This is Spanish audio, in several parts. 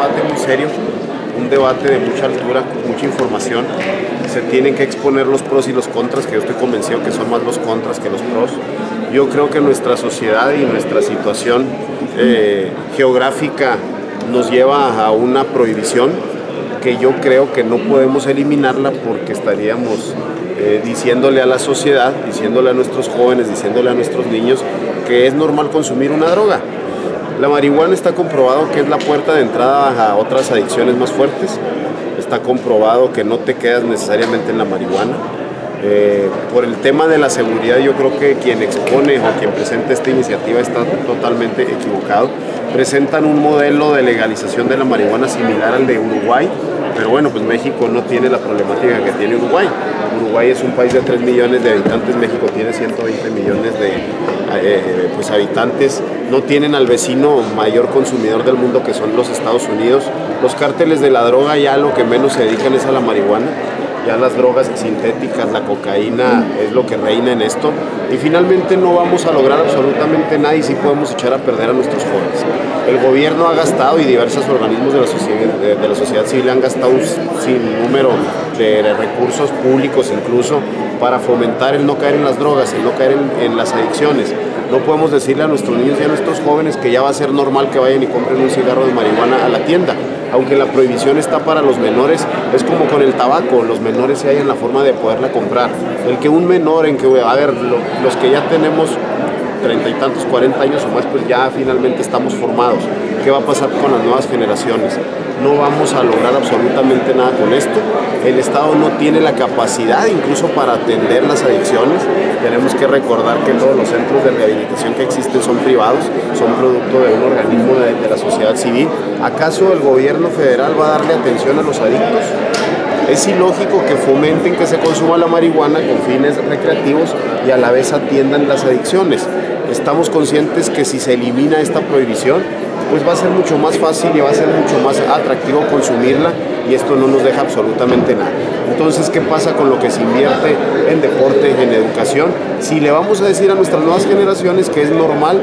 debate muy serio, un debate de mucha altura, mucha información. Se tienen que exponer los pros y los contras, que yo estoy convencido que son más los contras que los pros. Yo creo que nuestra sociedad y nuestra situación eh, geográfica nos lleva a una prohibición que yo creo que no podemos eliminarla porque estaríamos eh, diciéndole a la sociedad, diciéndole a nuestros jóvenes, diciéndole a nuestros niños que es normal consumir una droga. La marihuana está comprobado que es la puerta de entrada a otras adicciones más fuertes. Está comprobado que no te quedas necesariamente en la marihuana. Eh, por el tema de la seguridad, yo creo que quien expone o quien presenta esta iniciativa está totalmente equivocado. Presentan un modelo de legalización de la marihuana similar al de Uruguay, pero bueno, pues México no tiene la problemática que tiene Uruguay. Uruguay es un país de 3 millones de habitantes, México tiene 120 millones de eh, pues, habitantes. No tienen al vecino mayor consumidor del mundo que son los Estados Unidos. Los cárteles de la droga ya lo que menos se dedican es a la marihuana ya las drogas sintéticas, la cocaína es lo que reina en esto. Y finalmente no vamos a lograr absolutamente nada y sí podemos echar a perder a nuestros jóvenes. El gobierno ha gastado y diversos organismos de la sociedad, civil han gastado un sinnúmero de, recursos públicos incluso para fomentar el no caer en las drogas, el no caer en las adicciones. No podemos decirle a nuestros niños y a nuestros jóvenes que ya va a ser normal que vayan y compren un cigarro de marihuana a la tienda aunque la prohibición está para los menores, es como con el tabaco, los menores se en la forma de poderla comprar. El que un menor en que, a ver, los que ya tenemos treinta y tantos, cuarenta años o más, pues ya finalmente estamos formados. ¿Qué va a pasar con las nuevas generaciones? No vamos a lograr absolutamente nada con esto. El Estado no tiene la capacidad incluso para atender las adicciones. Tenemos que recordar que todos los centros de rehabilitación que existen son privados, son producto de un organismo de, la sociedad civil. ¿Acaso el gobierno federal va a darle atención a los adictos? Es ilógico que fomenten que se consuma la marihuana con fines recreativos y a la vez atiendan las adicciones. Estamos conscientes que si se elimina esta prohibición, pues va a ser mucho más fácil y va a ser mucho más atractivo consumirla y esto no nos deja absolutamente nada. Entonces, ¿qué pasa con lo que se invierte en deporte, en educación? Si le vamos a decir a nuestras nuevas generaciones que es normal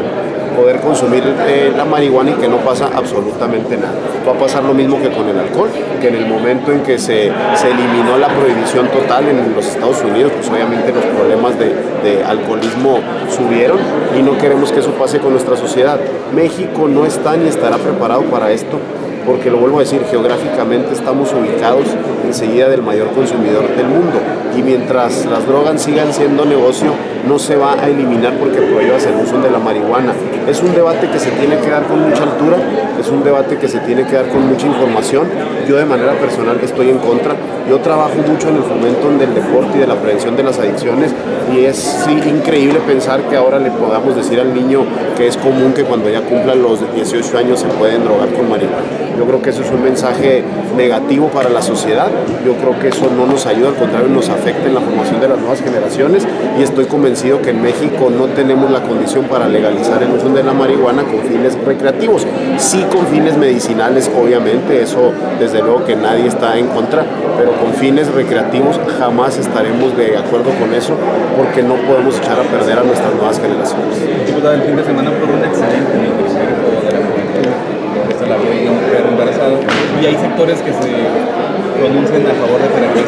poder consumir eh, la marihuana y que no pasa absolutamente nada. Va a pasar lo mismo que con el alcohol, que en el momento en que se, se eliminó la prohibición total en los Estados Unidos, pues obviamente los problemas de, de alcoholismo subieron y no queremos que eso pase con nuestra sociedad. México no está ni estará preparado para esto porque lo vuelvo a decir, geográficamente estamos ubicados enseguida del mayor consumidor del mundo y mientras las drogas sigan siendo negocio, no se va a eliminar porque prohíbas el uso de la marihuana. Es un debate que se tiene que dar con mucha altura, es un debate que se tiene que dar con mucha información. Yo de manera personal estoy en contra. Yo trabajo mucho en el fomento del deporte y de la prevención de las adicciones y es increíble pensar que ahora le podamos decir al niño que es común que cuando ya cumplan los 18 años se pueden drogar con marihuana. Yo creo que eso es un mensaje negativo para la sociedad. Yo creo que eso no nos ayuda, al contrario, nos afecta en la formación de las nuevas generaciones y estoy convencido que en México no tenemos la condición para legalizar el uso de la marihuana con fines recreativos. Sí con fines medicinales, obviamente, eso desde luego que nadie está en contra, pero con fines recreativos jamás estaremos de acuerdo con eso porque no podemos echar a perder a nuestras nuevas generaciones. el fin de semana fue un excelente la ley de mujer embarazada y hay sectores que se pronuncian a favor de terapias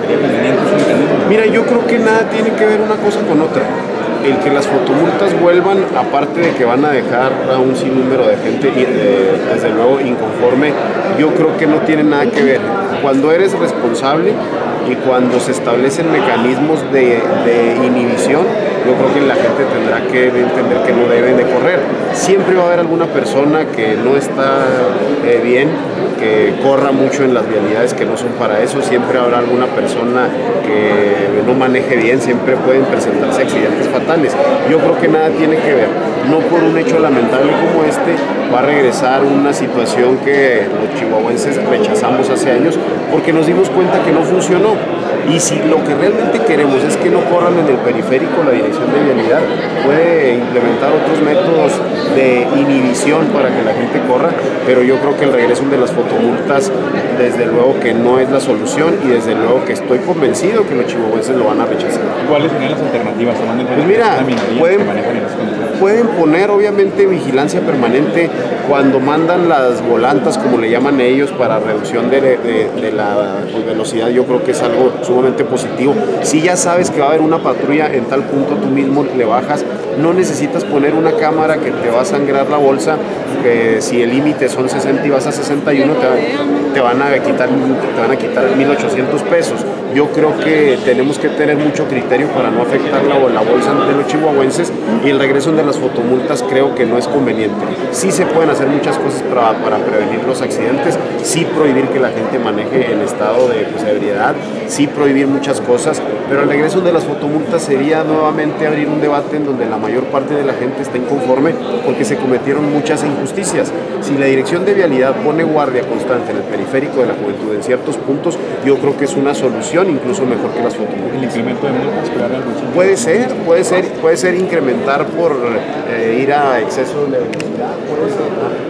¿Sería conveniente Mira, yo creo que nada tiene que ver una cosa con otra. El que las fotomultas vuelvan, aparte de que van a dejar a un sinnúmero de gente, eh, desde luego, inconforme, yo creo que no tiene nada que ver. Cuando eres responsable y cuando se establecen mecanismos de, de inhibición, yo creo que la gente tendrá que entender que no deben de correr. Siempre va a haber alguna persona que no está eh, bien, que corra mucho en las vialidades que no son para eso, siempre habrá alguna persona que no maneje bien, siempre pueden presentarse accidentes fatales. Yo creo que nada tiene que ver. No por un hecho lamentable como este va a regresar una situación que los chihuahuenses rechazamos hace años porque nos dimos cuenta que no funcionó. Y si lo que realmente queremos es que no corran en el periférico la dirección de vialidad, puede implementar otros métodos de inhibición para que la gente corra pero yo creo que el regreso de las fotomultas, desde luego que no es la solución y desde luego que estoy convencido que los chihuahuenses lo van a rechazar. ¿Cuáles serían las alternativas? Pues mira, pueden, pueden poner obviamente vigilancia permanente cuando mandan las volantas, como le llaman ellos, para reducción de, de, la pues, velocidad, yo creo que es algo sumamente positivo. Si ya sabes que va a haber una patrulla en tal punto, tú mismo le bajas, no necesitas poner una cámara que te va a sangrar la bolsa, que si el límite son 60 y vas a 61, te, te, van a quitar, te van a quitar 1.800 pesos. Yo creo que tenemos que tener mucho criterio para no afectar la, la bolsa de los chihuahuenses y el regreso de fotomultas creo que no es conveniente. Sí se pueden hacer muchas cosas para, para prevenir los accidentes, sí prohibir que la gente maneje en estado de pues, ebriedad, sí prohibir muchas cosas, pero el regreso de las fotomultas sería nuevamente abrir un debate en donde la mayor parte de la gente está inconforme porque se cometieron muchas injusticias. Si la dirección de vialidad pone guardia constante en el periférico de la juventud en ciertos puntos, yo creo que es una solución incluso mejor que las fotomultas. ¿El incremento de multas Puede ser, puede ser, puede ser incrementar por eh, ir a exceso de velocidad, puede ser.